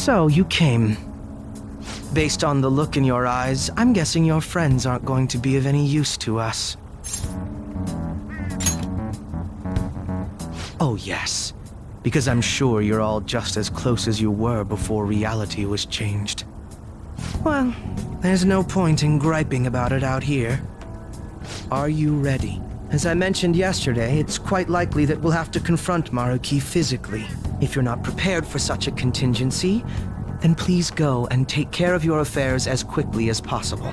So, you came. Based on the look in your eyes, I'm guessing your friends aren't going to be of any use to us. Oh, yes. Because I'm sure you're all just as close as you were before reality was changed. Well, there's no point in griping about it out here. Are you ready? As I mentioned yesterday, it's quite likely that we'll have to confront Maruki physically. If you're not prepared for such a contingency, then please go and take care of your affairs as quickly as possible.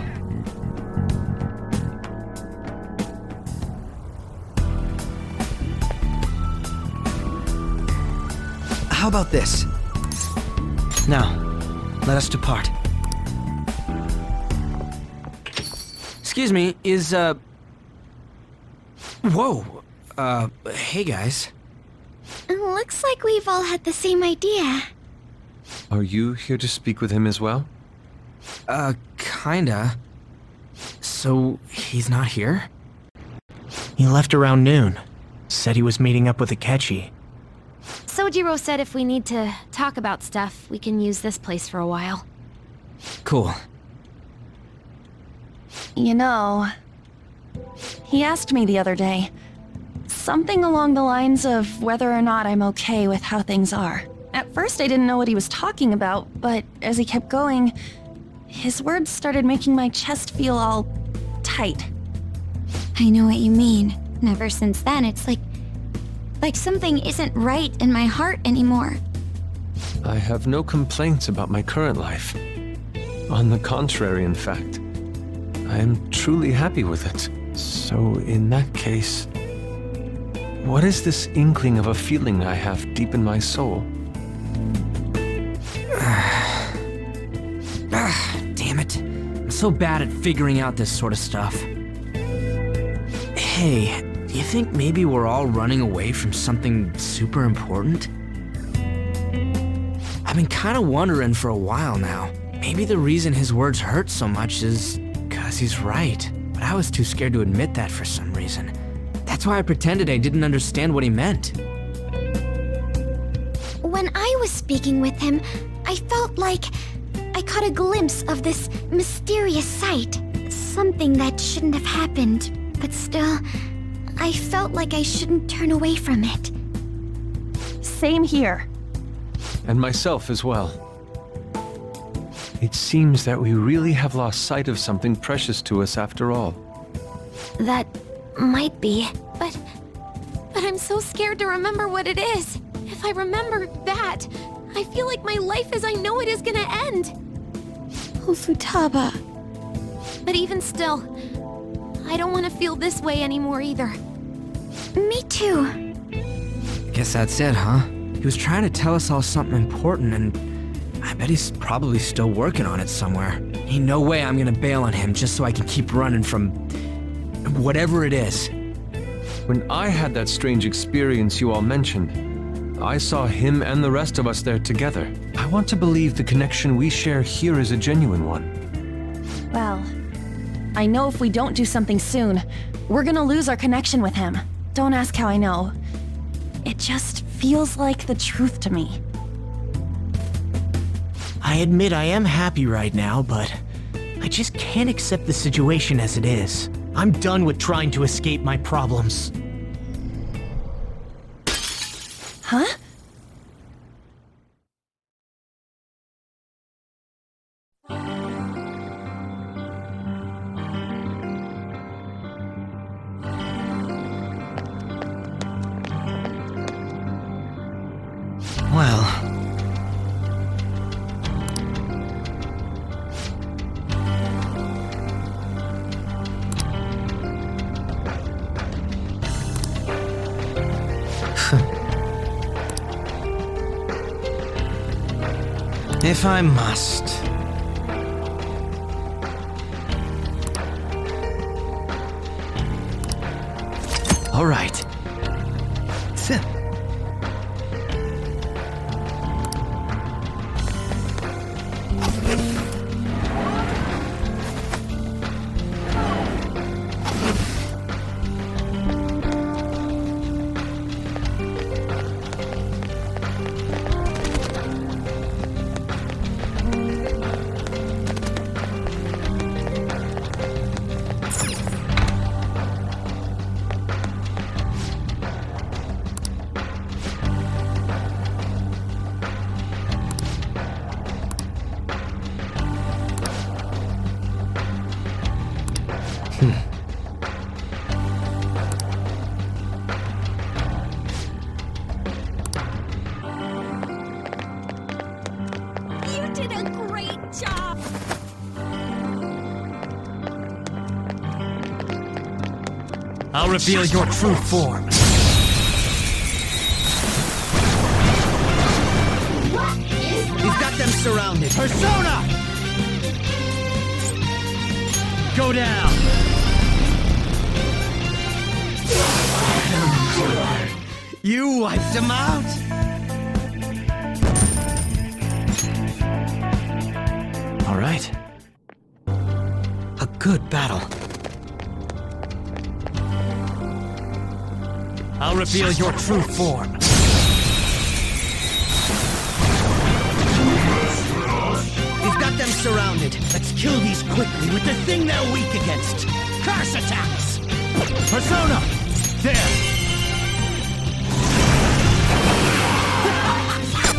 How about this? Now, let us depart. Excuse me, is, uh... Whoa! Uh, hey guys. Looks like we've all had the same idea. Are you here to speak with him as well? Uh, kinda. So, he's not here? He left around noon. Said he was meeting up with Akechi. Sojiro said if we need to talk about stuff, we can use this place for a while. Cool. You know, he asked me the other day. Something along the lines of whether or not I'm okay with how things are. At first I didn't know what he was talking about, but as he kept going, his words started making my chest feel all tight. I know what you mean. And ever since then, it's like... Like something isn't right in my heart anymore. I have no complaints about my current life. On the contrary, in fact. I am truly happy with it. So, in that case, what is this inkling of a feeling I have deep in my soul? Ah, damn it. I'm so bad at figuring out this sort of stuff. Hey, do you think maybe we're all running away from something super important? I've been kind of wondering for a while now. Maybe the reason his words hurt so much is because he's right. But I was too scared to admit that for some reason. That's why I pretended I didn't understand what he meant. When I was speaking with him, I felt like I caught a glimpse of this mysterious sight. Something that shouldn't have happened, but still, I felt like I shouldn't turn away from it. Same here. And myself as well. It seems that we really have lost sight of something precious to us after all. That might be, but... But I'm so scared to remember what it is. If I remember that, I feel like my life as I know it is gonna end. Oh, Futaba. But even still, I don't want to feel this way anymore either. Me too. Guess that's it, huh? He was trying to tell us all something important, and I bet he's probably still working on it somewhere. Ain't no way I'm gonna bail on him just so I can keep running from whatever it is. When I had that strange experience you all mentioned, I saw him and the rest of us there together. I want to believe the connection we share here is a genuine one. Well, I know if we don't do something soon, we're gonna lose our connection with him. Don't ask how I know. It just feels like the truth to me. I admit I am happy right now, but I just can't accept the situation as it is. I'm done with trying to escape my problems. Huh? I must. I'll reveal your true form. We've got them surrounded. Persona! Go down! You wiped them out! All right. A good battle. Reveal your true form. We've got them surrounded. Let's kill these quickly with the thing they're weak against. Curse attacks! Persona! There!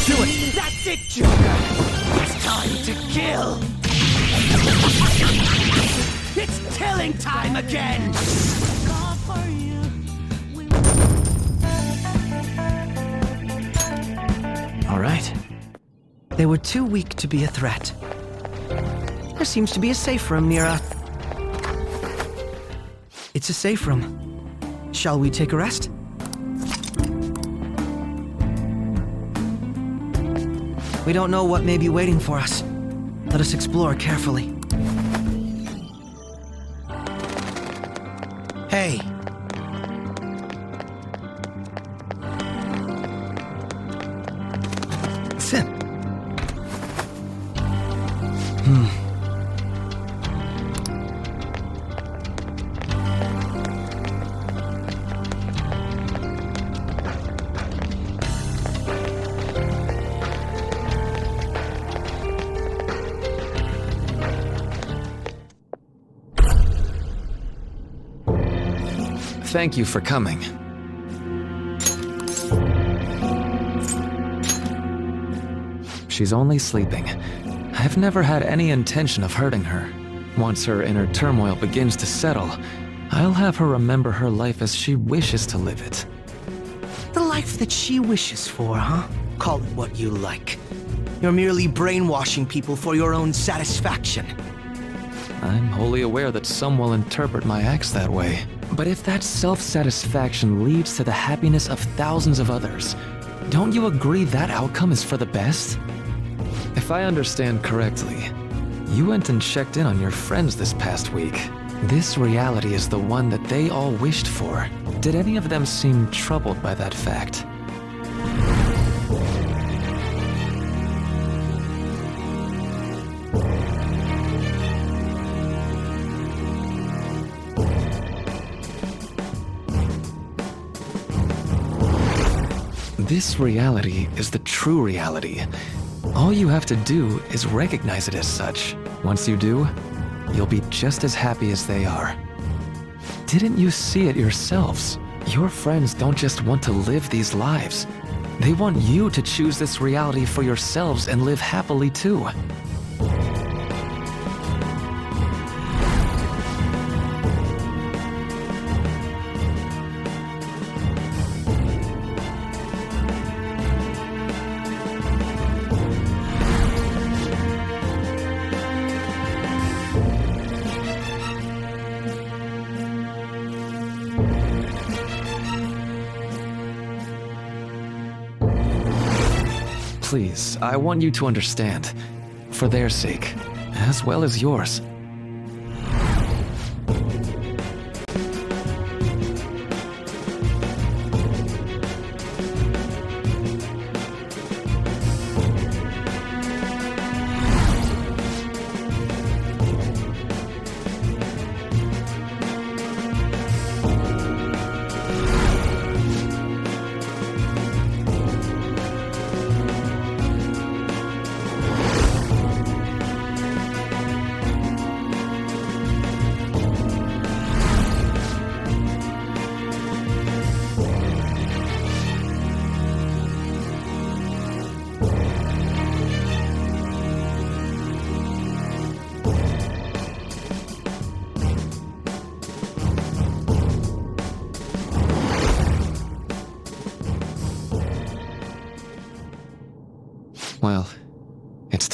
Do it! That's it, Joker! It's time to kill! It's killing time again! They were too weak to be a threat. There seems to be a safe room near us. It's a safe room. Shall we take a rest? We don't know what may be waiting for us. Let us explore carefully. Thank you for coming. She's only sleeping. I've never had any intention of hurting her. Once her inner turmoil begins to settle, I'll have her remember her life as she wishes to live it. The life that she wishes for, huh? Call it what you like. You're merely brainwashing people for your own satisfaction. I'm wholly aware that some will interpret my acts that way. But if that self-satisfaction leads to the happiness of thousands of others, don't you agree that outcome is for the best? If I understand correctly, you went and checked in on your friends this past week. This reality is the one that they all wished for. Did any of them seem troubled by that fact? This reality is the true reality. All you have to do is recognize it as such. Once you do, you'll be just as happy as they are. Didn't you see it yourselves? Your friends don't just want to live these lives. They want you to choose this reality for yourselves and live happily too. Please, I want you to understand. For their sake, as well as yours.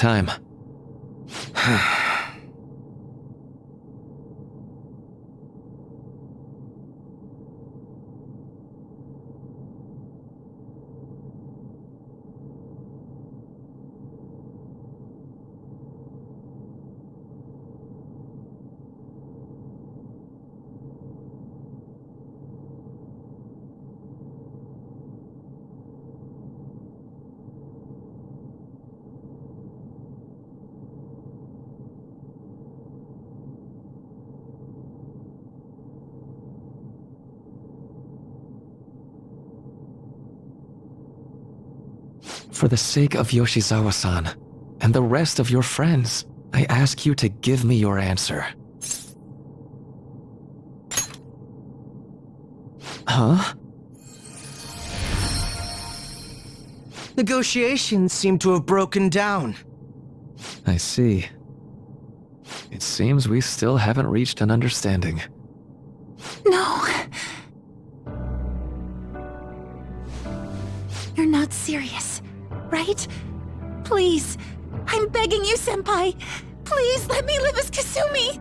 Time. For the sake of Yoshizawa-san and the rest of your friends, I ask you to give me your answer. Huh? Negotiations seem to have broken down. I see. It seems we still haven't reached an understanding. No. You're not serious, right? Please. I'm begging you, Senpai. Please let me live as Kasumi.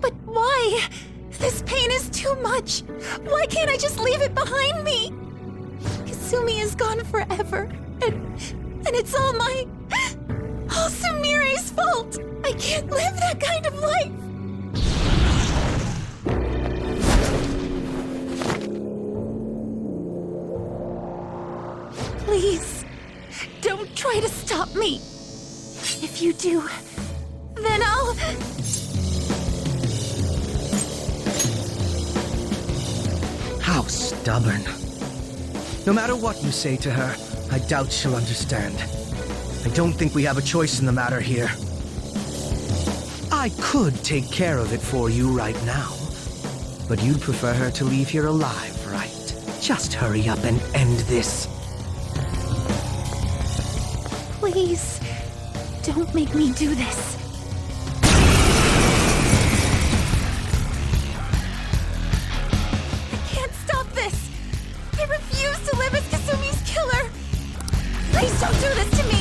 But why? This pain is too much. Why can't I just leave it behind me? Kasumi is gone forever. And, and it's all my... All Sumire's fault. I can't live that kind of life. Me. If you do, then I'll... How stubborn. No matter what you say to her, I doubt she'll understand. I don't think we have a choice in the matter here. I could take care of it for you right now. But you'd prefer her to leave here alive, right? Just hurry up and end this. Please, don't make me do this. I can't stop this! I refuse to live as Kasumi's killer! Please don't do this to me!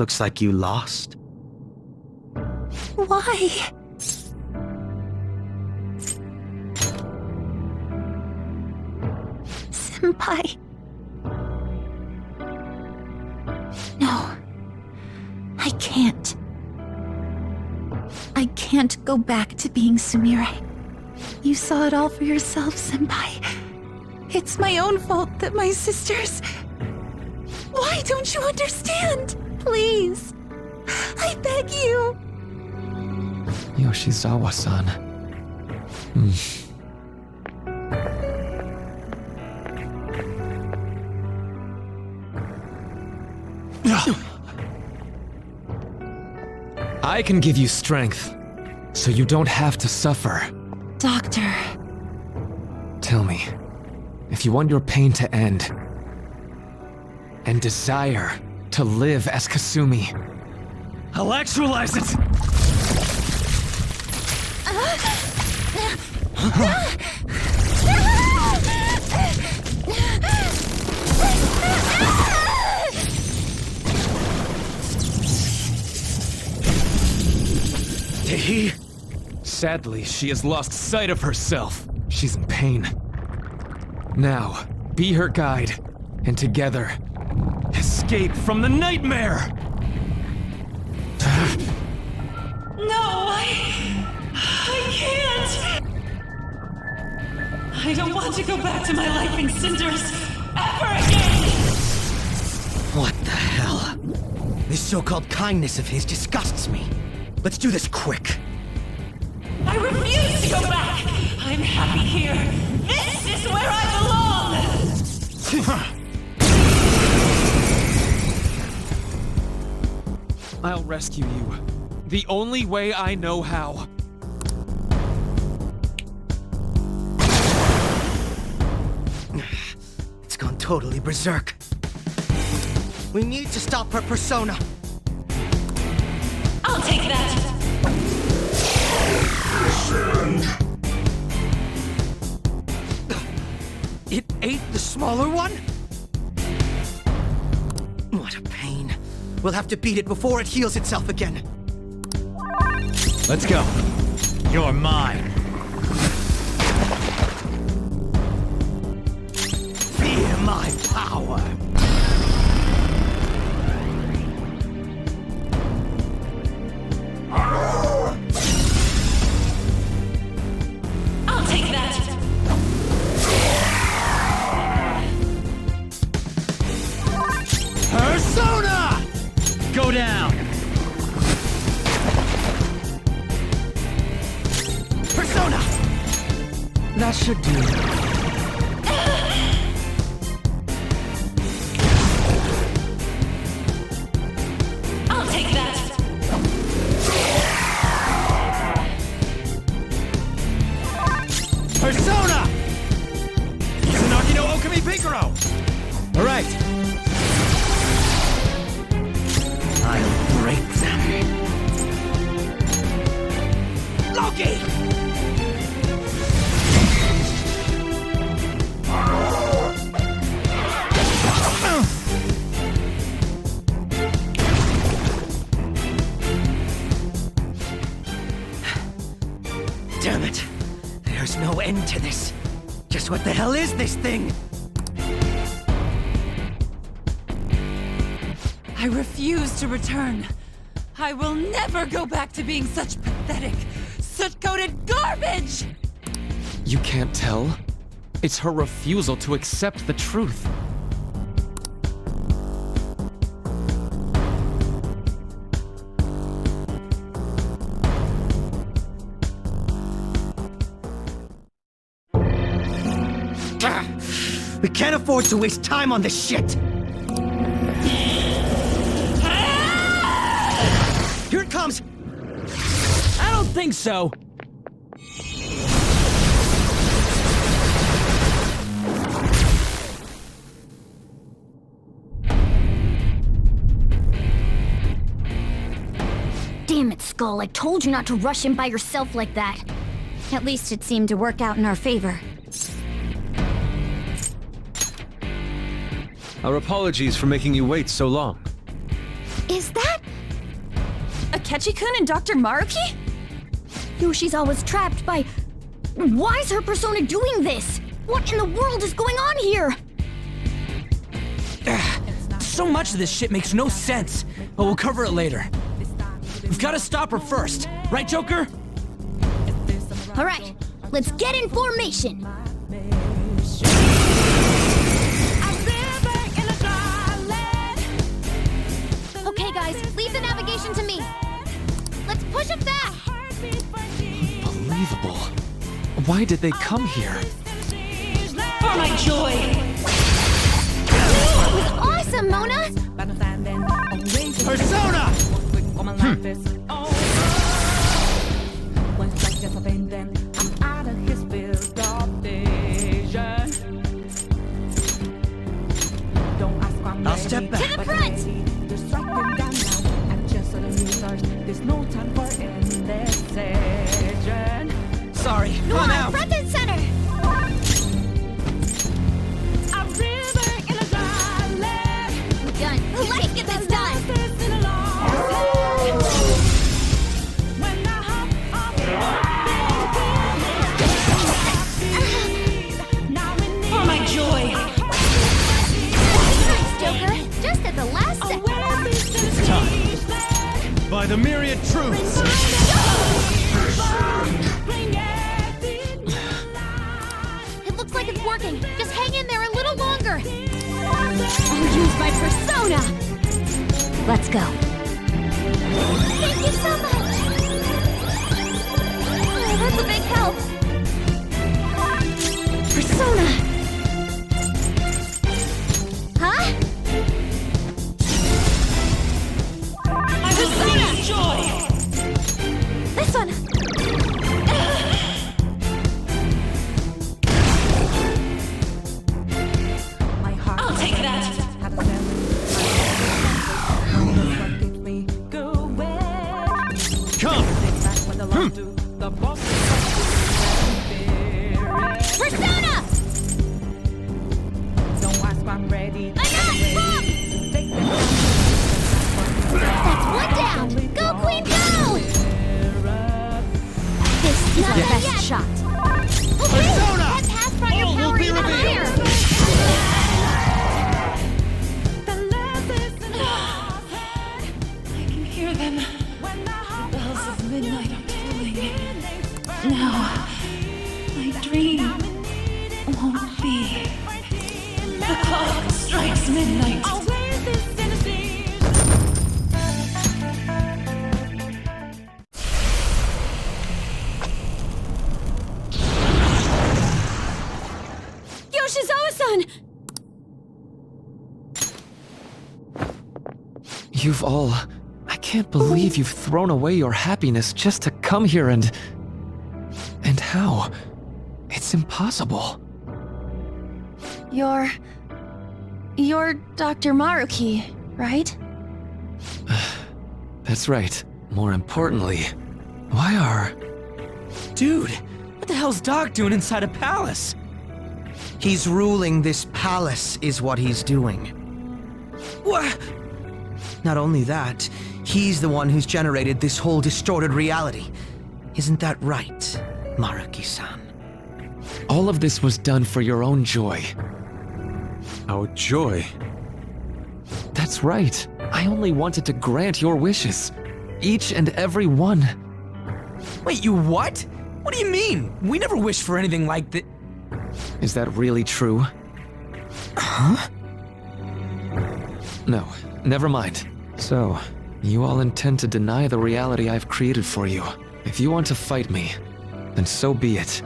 Looks like you lost. Why? Senpai. No. I can't. I can't go back to being Sumire. You saw it all for yourself, Senpai. It's my own fault that my sisters. Why don't you understand? Please. I beg you. Yoshizawa-san. Hmm. I can give you strength, so you don't have to suffer. Doctor. Tell me, if you want your pain to end, and desire to live as Kasumi, I'll actualize it! Tehi? Sadly, she has lost sight of herself. She's in pain. Now, be her guide, and together, escape from the nightmare! No, I. I can't! I don't want to go back to my life in cinders ever again! What the hell? This so-called kindness of his disgusts me. Let's do this quick. I refuse to go back! I'm happy here! This is where I belong! I'll rescue you. The only way I know how. It's gone totally berserk. We need to stop her persona. I'll take that! It ate the smaller one? We'll have to beat it before it heals itself again. Let's go. You're mine. Fear my power. That should do. Return. I will never go back to being such pathetic, soot-coated garbage! You can't tell? It's her refusal to accept the truth. Ah, We can't afford to waste time on this shit! Think so. Damn it, Skull. I told you not to rush in by yourself like that. At least it seemed to work out in our favor. Our apologies for making you wait so long. Is that Akechi-kun and Dr. Maruki? Yoshi's always trapped by... Why is her persona doing this? What in the world is going on here? So much of this shit makes no sense, but we'll cover it later. We've got to stop her first, right, Joker? All right, let's get in formation. Okay, guys, leave the navigation to me. Let's push it back. Unbelievable. Why did they come here? For my joy! Awesome, Mona. Persona! I'll step back. To the front. Sorry, You've all. I can't believe you've thrown away your happiness just to come here and. And how? It's impossible. You're... You're Dr. Maruki, right? That's right. More importantly, why are. Dude, what the hell's Doc doing inside a palace? He's ruling this palace, is what he's doing. What? Not only that, he's the one who's generated this whole distorted reality. Isn't that right, Maruki-san? All of this was done for your own joy. Our joy. That's right. I only wanted to grant your wishes. Each and every one. Wait, you what? What do you mean? We never wished for anything like that. Is that really true? Huh? No, never mind. So, you all intend to deny the reality I've created for you. If you want to fight me, then so be it.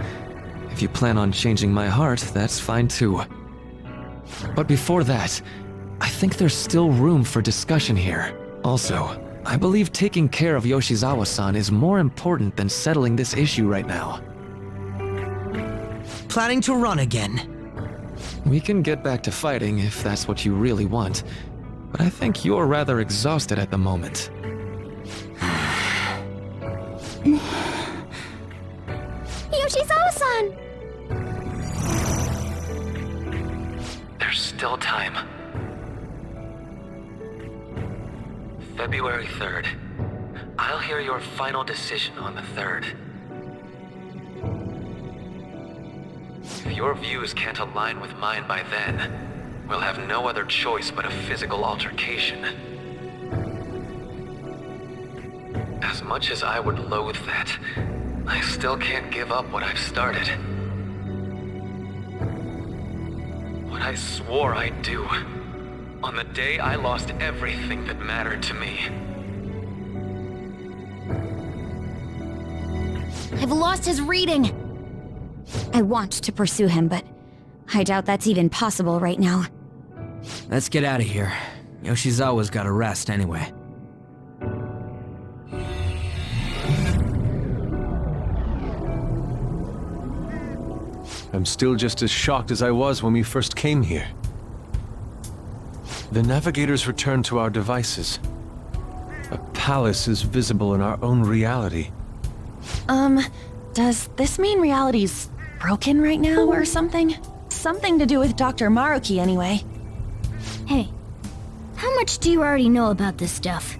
If you plan on changing my heart, that's fine too. But before that, I think there's still room for discussion here. Also, I believe taking care of Yoshizawa-san is more important than settling this issue right now. Planning to run again? We can get back to fighting if that's what you really want, but I think you're rather exhausted at the moment. Yoshizawa-san! There's still time. February 3rd. I'll hear your final decision on the 3rd. Your views can't align with mine by then, we'll have no other choice but a physical altercation. As much as I would loathe that, I still can't give up what I've started. What I swore I'd do. On the day I lost everything that mattered to me. I've lost his reading. I want to pursue him, but I doubt that's even possible right now. Let's get out of here. Yoshizawa's gotta rest anyway. I'm still just as shocked as I was when we first came here. The navigators returned to our devices. A palace is visible in our own reality. Um, does this mean reality's broken right now or something? Something to do with Dr. Maruki, anyway. Hey, how much do you already know about this stuff?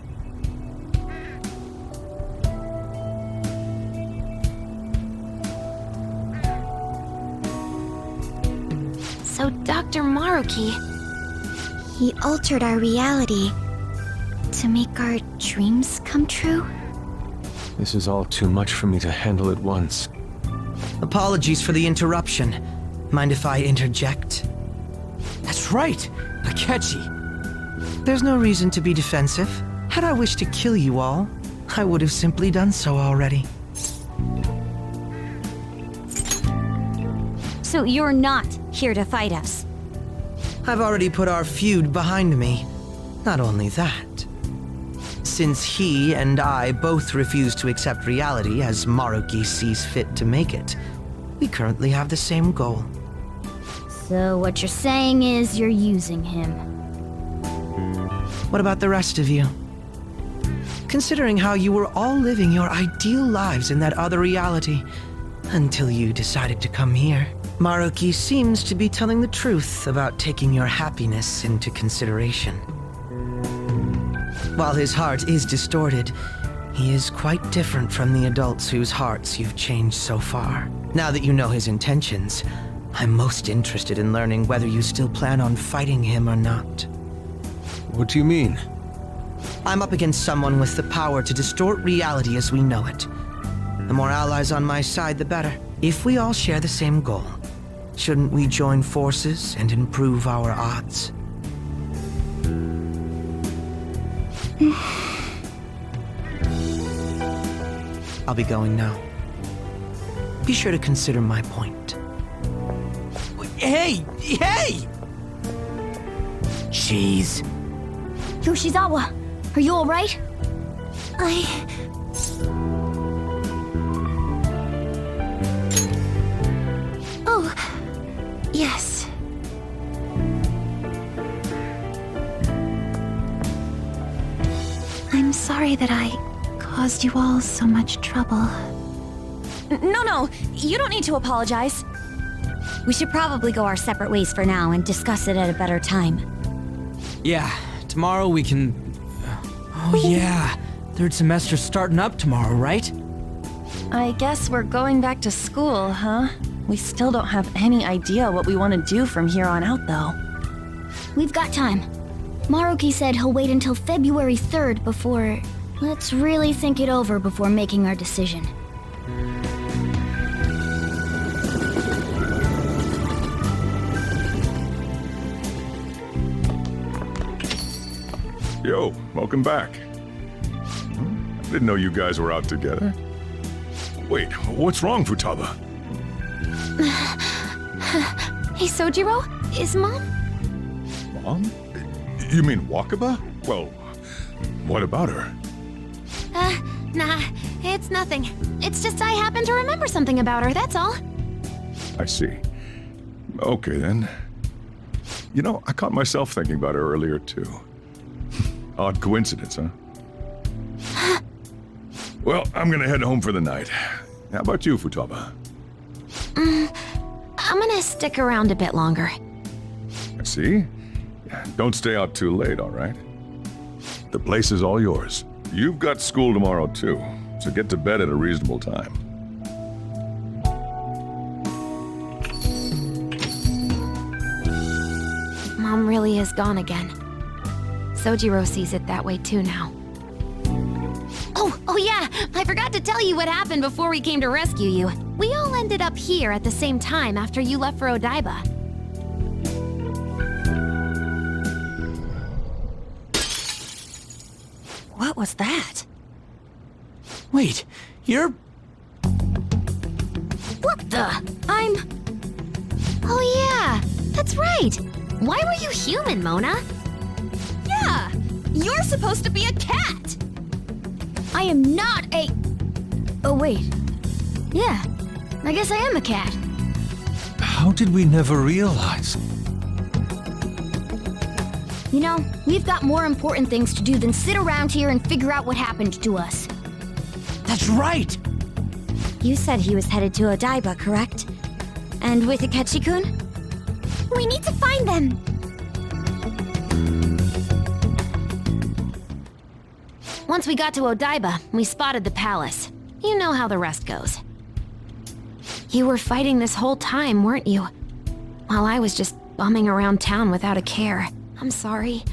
So Dr. Maruki... He altered our reality to make our dreams come true? This is all too much for me to handle at once. Apologies for the interruption. Mind if I interject? That's right! Akechi! There's no reason to be defensive. Had I wished to kill you all, I would have simply done so already. So you're not here to fight us? I've already put our feud behind me. Not only that. Since he and I both refuse to accept reality as Maruki sees fit to make it, we currently have the same goal. So what you're saying is you're using him. What about the rest of you? Considering how you were all living your ideal lives in that other reality until you decided to come here. Maruki seems to be telling the truth about taking your happiness into consideration. While his heart is distorted, he is quite different from the adults whose hearts you've changed so far. Now that you know his intentions, I'm most interested in learning whether you still plan on fighting him or not. What do you mean? I'm up against someone with the power to distort reality as we know it. The more allies on my side, the better. If we all share the same goal, shouldn't we join forces and improve our odds? I'll be going now. Be sure to consider my point. Hey! Hey! Jeez. Yoshizawa, are you alright? I... Oh, yes. Sorry that I caused you all so much trouble. No, no, you don't need to apologize. We should probably go our separate ways for now and discuss it at a better time. Yeah, tomorrow we can... Oh yeah, third semester's starting up tomorrow, right? I guess we're going back to school, huh? We still don't have any idea what we want to do from here on out, though. We've got time. Maruki said he'll wait until February 3rd before... Let's really think it over before making our decision. Yo, welcome back. I didn't know you guys were out together. Wait, what's wrong, Futaba? Hey, Sojiro? Is Mom? Mom? You mean Wakaba? Well, what about her? Uh, nah, it's nothing. It's just I happen to remember something about her, that's all. I see. Okay, then. You know, I caught myself thinking about her earlier, too. Odd coincidence, huh? well, I'm gonna head home for the night. How about you, Futaba? I'm gonna stick around a bit longer. I see. Don't stay out too late, all right? The place is all yours. You've got school tomorrow, too, so get to bed at a reasonable time. Mom really is gone again. Sojiro sees it that way too now. Oh, oh yeah, I forgot to tell you what happened before we came to rescue you. We all ended up here at the same time after you left for Odaiba. Was that? Wait, you're... What the? I'm... Oh yeah, that's right. Why were you human, Mona? Yeah! You're supposed to be a cat! I am not a... Oh wait. Yeah, I guess I am a cat. How did we never realize? You know, we've got more important things to do than sit around here and figure out what happened to us. That's right! You said he was headed to Odaiba, correct? And with Akechi-kun? We need to find them! Once we got to Odaiba, we spotted the palace. You know how the rest goes. You were fighting this whole time, weren't you? While I was just bumming around town without a care. I'm sorry.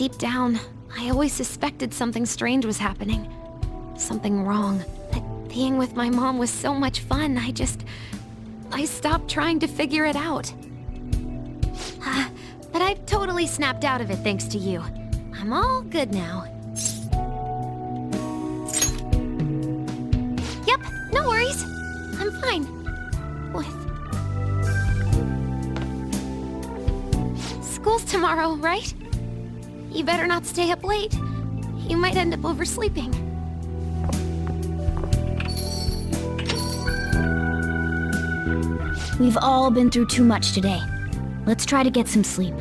Deep down, I always suspected something strange was happening. Something wrong. But being with my mom was so much fun, I just... I stopped trying to figure it out. Uh, but I've totally snapped out of it thanks to you. I'm all good now. Yep, no worries. I'm fine. With... School's tomorrow, right? You better not stay up late. You might end up oversleeping. We've all been through too much today. Let's try to get some sleep.